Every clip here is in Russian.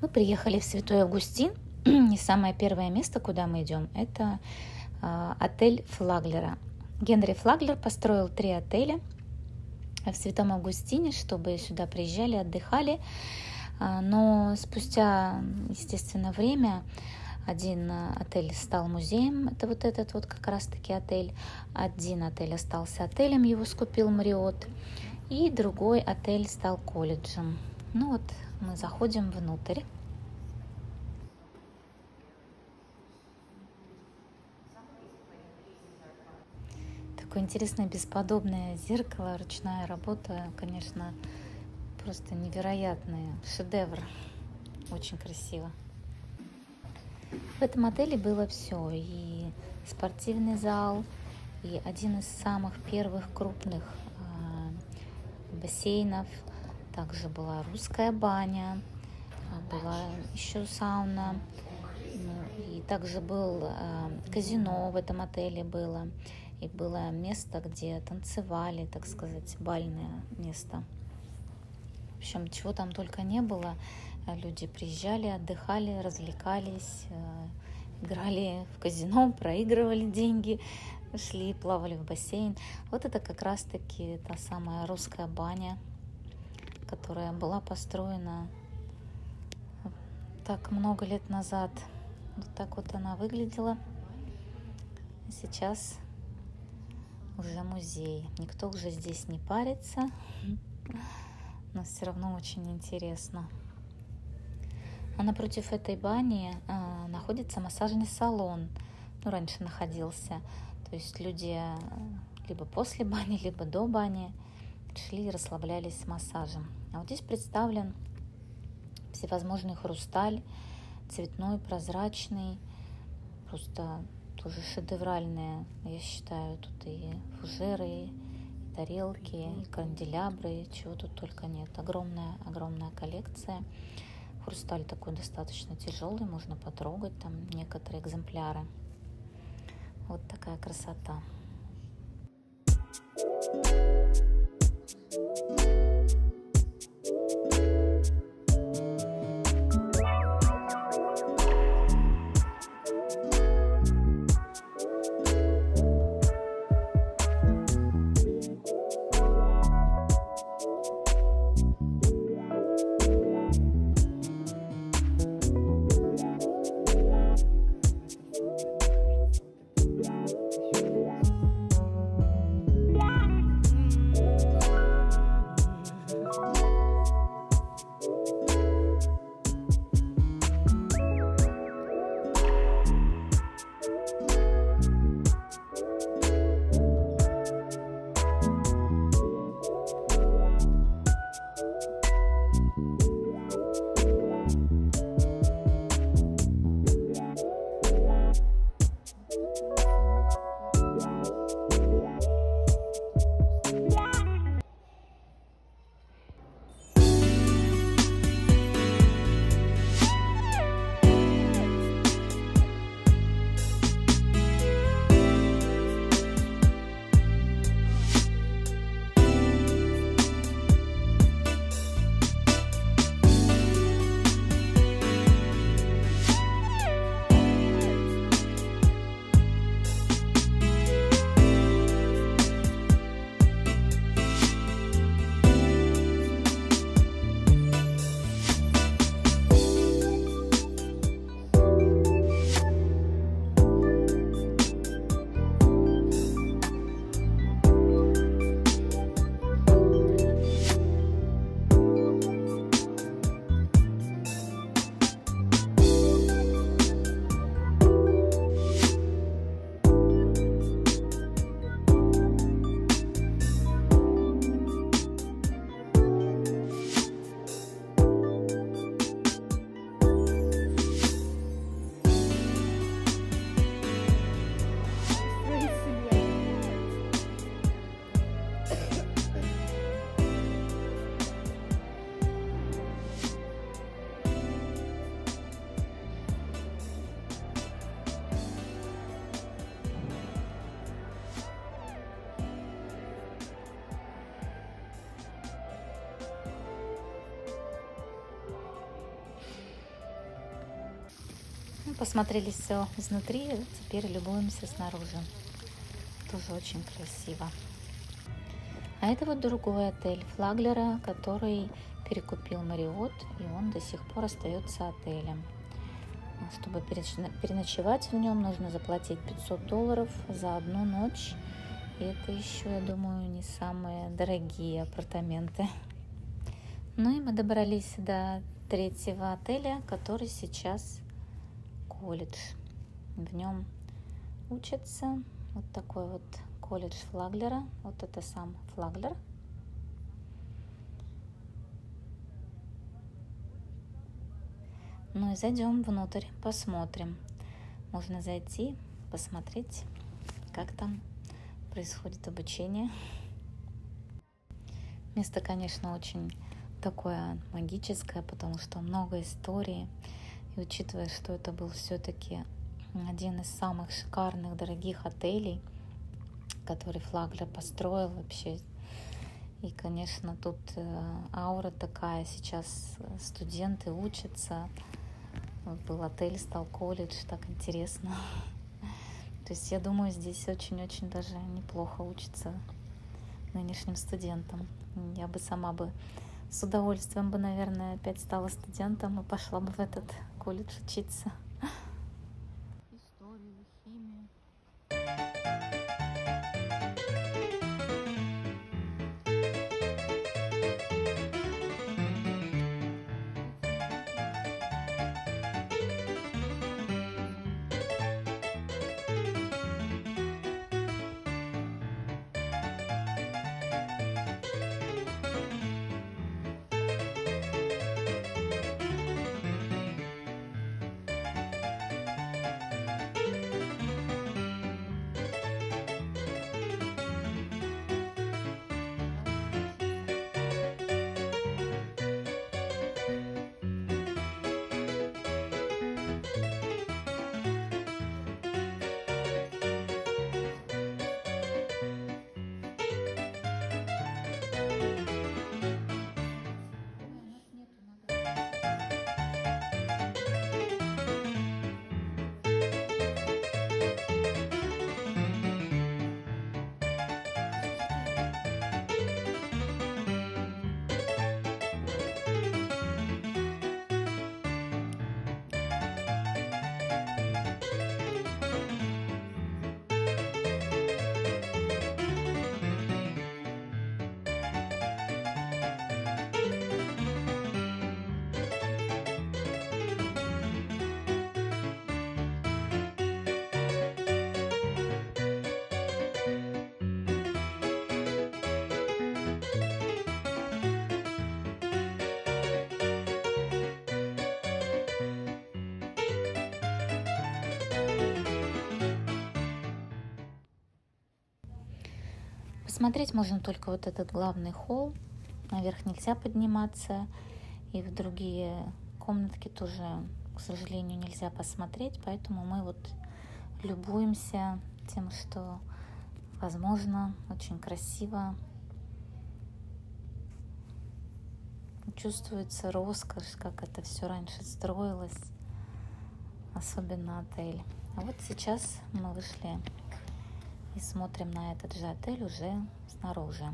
Мы приехали в Святой Августин, и самое первое место, куда мы идем, это э, отель Флаглера. Генри Флаглер построил три отеля в Святом Августине, чтобы сюда приезжали, отдыхали. А, но спустя, естественно, время один отель стал музеем, это вот этот вот как раз-таки отель. Один отель остался отелем, его скупил Мариот. И другой отель стал колледжем. Ну вот мы заходим внутрь. Такое интересное бесподобное зеркало, ручная работа, конечно, просто невероятный шедевр. Очень красиво. В этом отеле было все. И спортивный зал, и один из самых первых крупных э, бассейнов. Также была русская баня, была еще сауна. Ну, и также был э, казино в этом отеле было. И было место, где танцевали, так сказать, бальное место. В общем, чего там только не было. Э, люди приезжали, отдыхали, развлекались, играли в казино, проигрывали деньги, шли, плавали в бассейн. Вот это как раз-таки та самая русская баня, которая была построена так много лет назад. Вот так вот она выглядела. Сейчас уже музей. Никто уже здесь не парится, но все равно очень интересно. А напротив этой бани э, находится массажный салон. Ну, раньше находился. То есть люди э, либо после бани, либо до бани шли и расслаблялись массажем. А вот здесь представлен всевозможный хрусталь, цветной, прозрачный, просто тоже шедевральные, я считаю, тут и фужеры, и тарелки, и канделябры, чего тут только нет. Огромная, огромная коллекция. Хрусталь такой достаточно тяжелый, можно потрогать там некоторые экземпляры. Вот такая красота. Посмотрели все изнутри, теперь любуемся снаружи. Тоже очень красиво. А это вот другой отель Флаглера, который перекупил Мариот, и он до сих пор остается отелем. Чтобы переночевать в нем, нужно заплатить 500 долларов за одну ночь. И это еще, я думаю, не самые дорогие апартаменты. Ну и мы добрались до третьего отеля, который сейчас колледж. В нем учатся вот такой вот колледж Флаглера. Вот это сам Флаглер. Ну и зайдем внутрь, посмотрим. Можно зайти, посмотреть, как там происходит обучение. Место, конечно, очень такое магическое, потому что много истории. И учитывая, что это был все-таки один из самых шикарных, дорогих отелей, который Флаглер построил вообще. И, конечно, тут э, аура такая, сейчас студенты учатся. Был отель, стал колледж, так интересно. То есть я думаю, здесь очень-очень даже неплохо учиться нынешним студентам. Я бы сама бы с удовольствием бы, наверное, опять стала студентом и пошла бы в этот колледж учиться. Смотреть можно только вот этот главный холл. Наверх нельзя подниматься. И в другие комнатки тоже, к сожалению, нельзя посмотреть. Поэтому мы вот любуемся тем, что возможно, очень красиво. Чувствуется роскошь, как это все раньше строилось, особенно отель. А вот сейчас мы вышли и смотрим на этот же отель уже снаружи.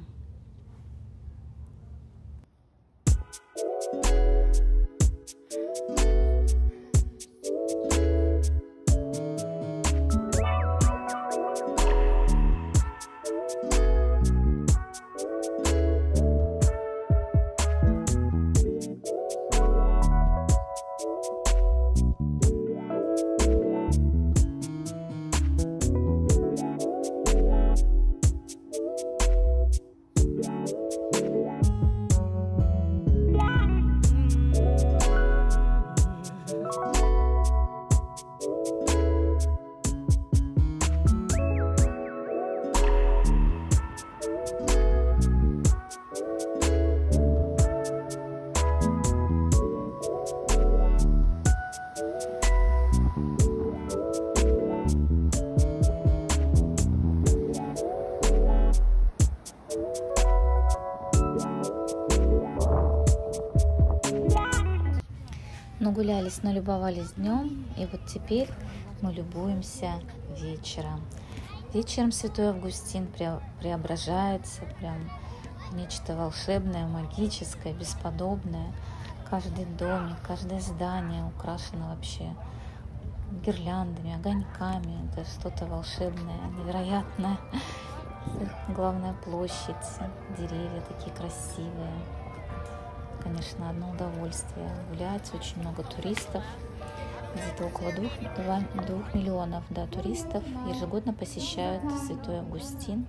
Нагулялись, налюбовались днем, и вот теперь мы любуемся вечером. Вечером Святой Августин преображается, прям нечто волшебное, магическое, бесподобное. Каждый домик, каждое здание украшено вообще гирляндами, огоньками. Это что-то волшебное, невероятное. Главная площадь, деревья такие красивые. Конечно, одно удовольствие гулять, очень много туристов. Где-то около двух, два, двух миллионов да, туристов ежегодно посещают Святой Августин.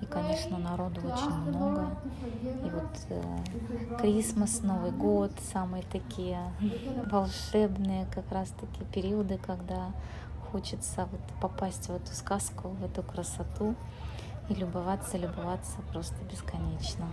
И, конечно, народу очень много. И вот э, Крисмас, Новый год, самые такие волшебные как раз-таки периоды, когда хочется вот попасть в эту сказку, в эту красоту и любоваться, любоваться просто бесконечно.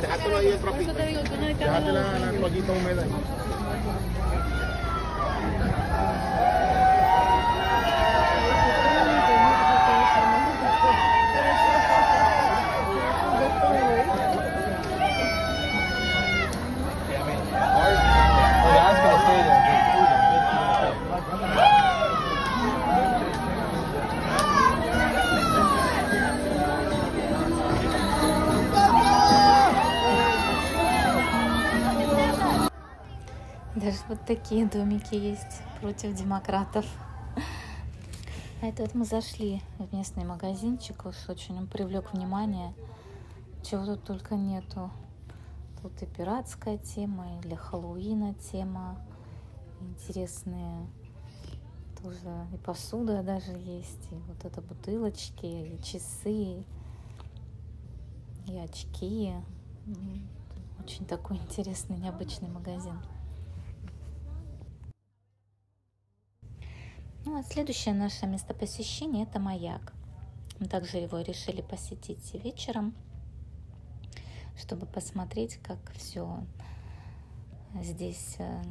Déjátelo ahí el trapito. Déjate la, la toallita húmeda. Даже вот такие домики есть против демократов. А это вот мы зашли в местный магазинчик, уж очень он привлек внимание. Чего тут только нету. Тут и пиратская тема, и для Хэллоуина тема. Интересные тоже и посуда даже есть, и вот это бутылочки, и часы, и очки. Очень такой интересный, необычный магазин. Ну, а следующее наше место посещения – это маяк. Мы также его решили посетить вечером, чтобы посмотреть, как все здесь э,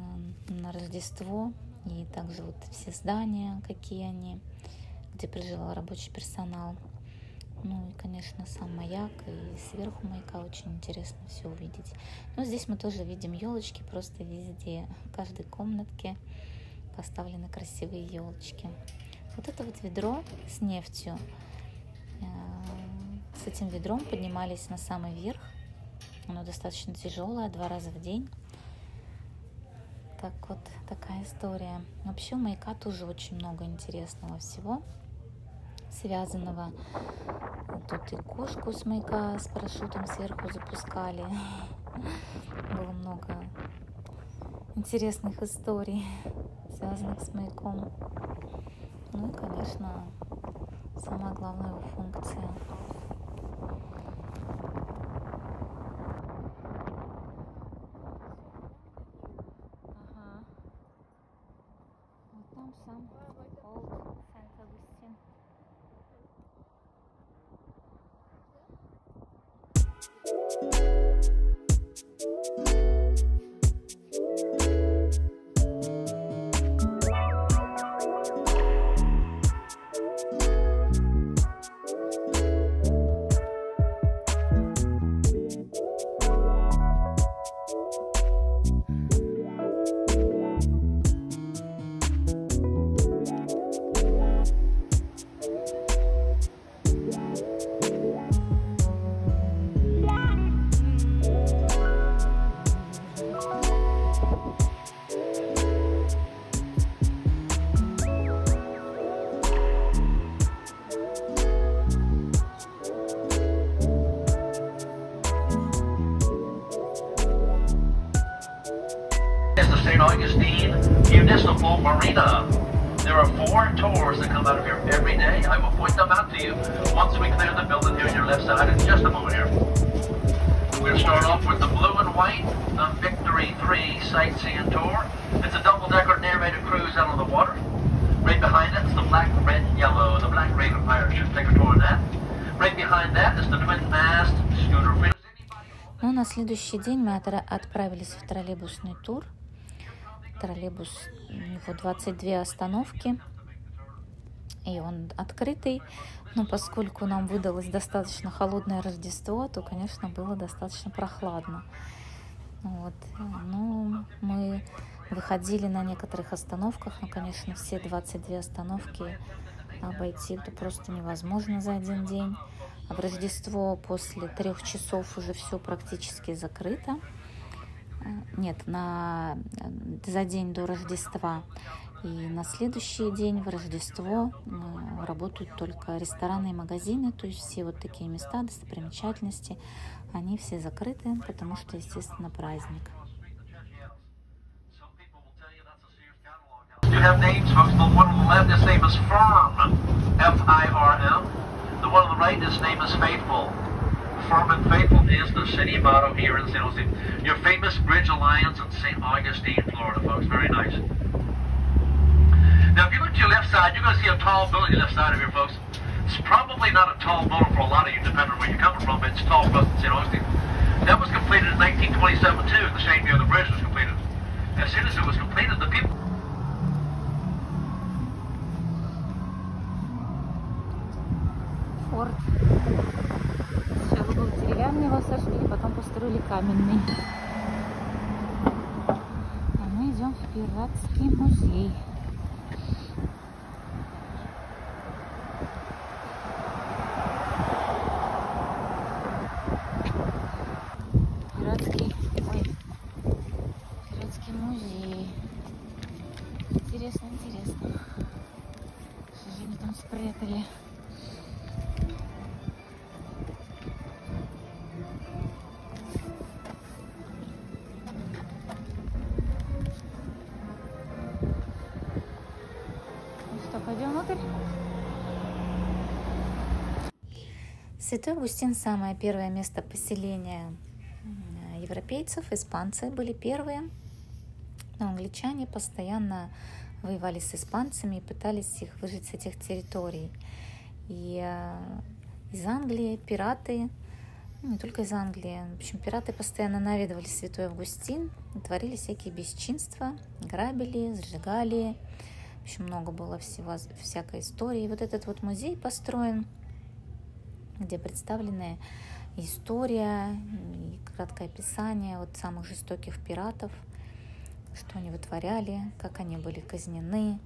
на Рождество, и также вот все здания, какие они, где проживал рабочий персонал. Ну и, конечно, сам маяк, и сверху маяка очень интересно все увидеть. Но здесь мы тоже видим елочки просто везде, в каждой комнатке поставлены красивые елочки. Вот это вот ведро с нефтью. Э, с этим ведром поднимались на самый верх. Оно достаточно тяжелое, два раза в день. Так вот, такая история. Вообще у маяка тоже очень много интересного всего связанного. Тут и кошку с маяка с парашютом сверху запускали. Было много интересных историй связанных с маяком. Ну и, конечно, самая главная его функция. Ага. Вот там сам Old Saint-Augustine. на следующий день мы отправились в троллейбусный тур. Троллейбус, у него 22 остановки, и он открытый. Но поскольку нам выдалось достаточно холодное Рождество, то, конечно, было достаточно прохладно. Вот. Ну, мы выходили на некоторых остановках, но, конечно, все 22 остановки обойти это просто невозможно за один день. В Рождество после трех часов уже все практически закрыто. Э, Нет, на, э, за день до Рождества. И на следующий день в Рождество э, работают только рестораны и магазины, то есть все вот такие места, достопримечательности, они все закрыты, потому что, естественно, праздник. You have names, folks. The one on the left, his name is Firm, F-I-R-M. On the right, his name is Faithful. Firm and Faithful is the city motto here in St. Augustine. Your famous Bridge Alliance in St. Augustine, Florida, folks. Very nice. Now, if you look to your left side, you're going to see a tall building left side of here, folks. It's probably not a tall building for a lot of you, depending on where you're coming from, but it's tall for us in St. Augustine. That was completed in 1927, too. The same year the bridge was completed. As soon as it was completed, the people Форт. Сначала был деревянный, его сожгли, потом построили каменный. А мы идем в пиратский музей. Святой Августин – самое первое место поселения м, европейцев, испанцы были первые. Но англичане постоянно воевали с испанцами и пытались их выжить с этих территорий. И э, из Англии пираты, ну, не только из Англии, в общем, пираты постоянно наведывали Святой Августин, творили всякие бесчинства, грабили, сжигали. В общем, много было всего, всякой истории. И вот этот вот музей построен, где представлены история и краткое описание вот самых жестоких пиратов, что они вытворяли, как они были казнены,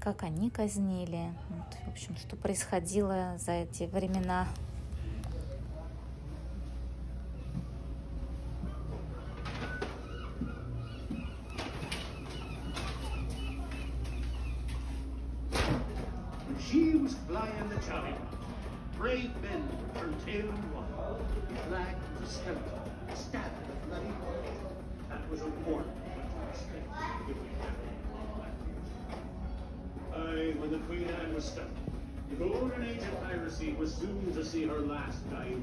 как они казнили, вот, в общем, что происходило за эти времена. She was flying the chariot. Brave men and won. The flag a skeleton, stabbed with bloody. That was a warning. Aye, when the Queen Anne was stuck, the golden age of piracy was soon to see her last dive.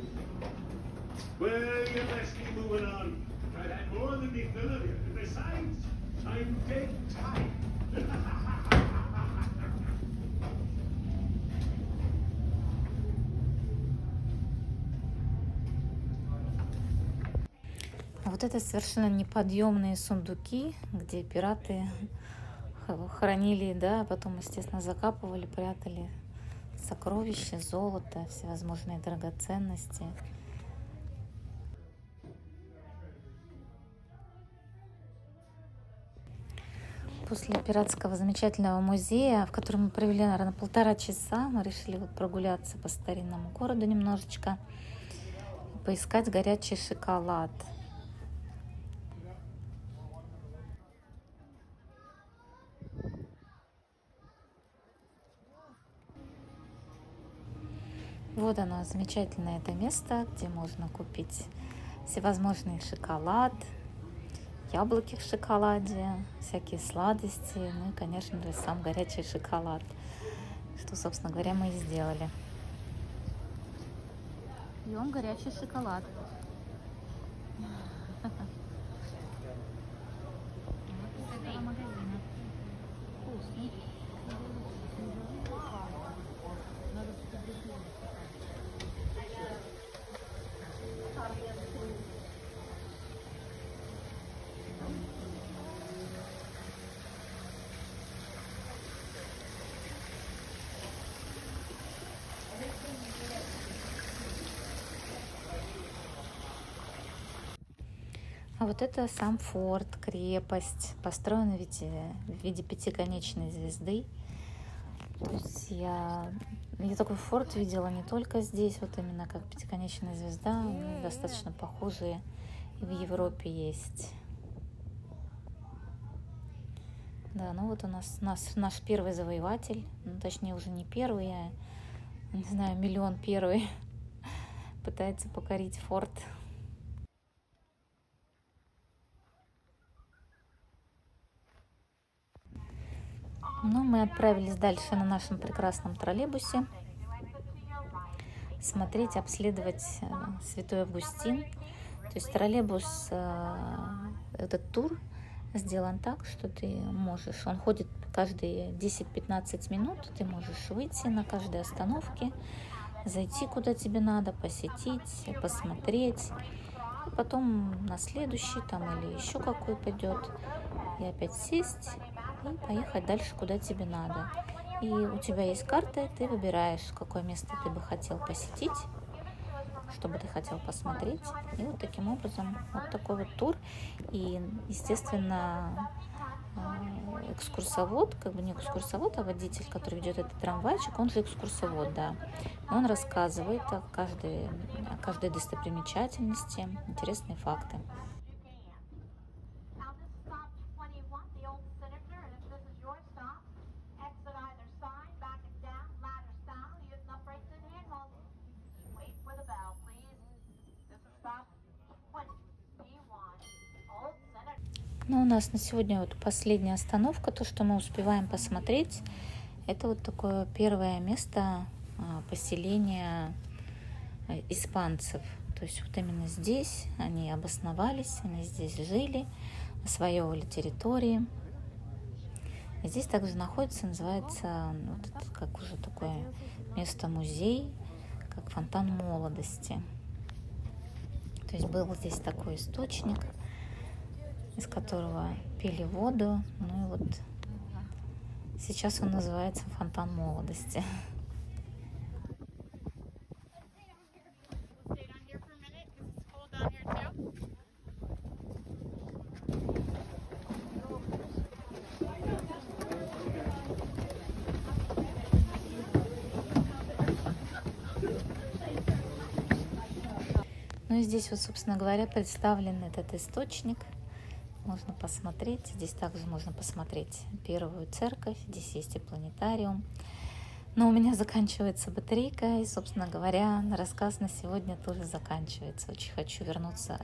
Well, you best keep moving on. I've had more than fill of you. Besides, I'm dead tired. вот это совершенно неподъемные сундуки, где пираты хранили, да, а потом, естественно, закапывали, прятали сокровища, золото, всевозможные драгоценности. После пиратского замечательного музея, в котором мы провели, наверное, полтора часа, мы решили вот прогуляться по старинному городу немножечко, поискать горячий шоколад. Вот оно, замечательное это место, где можно купить всевозможный шоколад, яблоки в шоколаде, всякие сладости, ну и, конечно же, сам горячий шоколад, что, собственно говоря, мы и сделали. Пьем горячий шоколад. А вот это сам форт, крепость, построена в виде, в виде пятиконечной звезды. То есть я, я такой форт видела не только здесь, вот именно как пятиконечная звезда, они достаточно похожие и в Европе есть. Да, ну вот у нас, нас наш первый завоеватель, ну, точнее уже не первый, а, не знаю, миллион первый, пытается покорить форт. Ну, мы отправились дальше на нашем прекрасном троллейбусе. Смотреть, обследовать э, Святой Августин. То есть троллейбус, э, этот тур сделан так, что ты можешь, он ходит каждые 10-15 минут, ты можешь выйти на каждой остановке, зайти куда тебе надо, посетить, посмотреть, и потом на следующий там или еще какой пойдет, и опять сесть и поехать дальше, куда тебе надо. И у тебя есть карта, ты выбираешь, какое место ты бы хотел посетить, что бы ты хотел посмотреть. И вот таким образом, вот такой вот тур. И, естественно, э, экскурсовод, как бы не экскурсовод, а водитель, который ведет этот трамвайчик, он же экскурсовод, да. И он рассказывает о каждой, о каждой достопримечательности, интересные факты. Ну, у нас на сегодня вот последняя остановка, то, что мы успеваем посмотреть, это вот такое первое место а, поселения э, испанцев. То есть вот именно здесь они обосновались, они здесь жили, осваивали территории. И здесь также находится, называется, вот это, как уже такое место-музей, как фонтан молодости. То есть был здесь такой источник – из которого пили воду. Ну и вот сейчас он называется фонтан молодости. Ну и здесь вот, собственно говоря, представлен этот источник – можно посмотреть. Здесь также можно посмотреть первую церковь. Здесь есть и планетариум. Но у меня заканчивается батарейка, и, собственно говоря, рассказ на сегодня тоже заканчивается. Очень хочу вернуться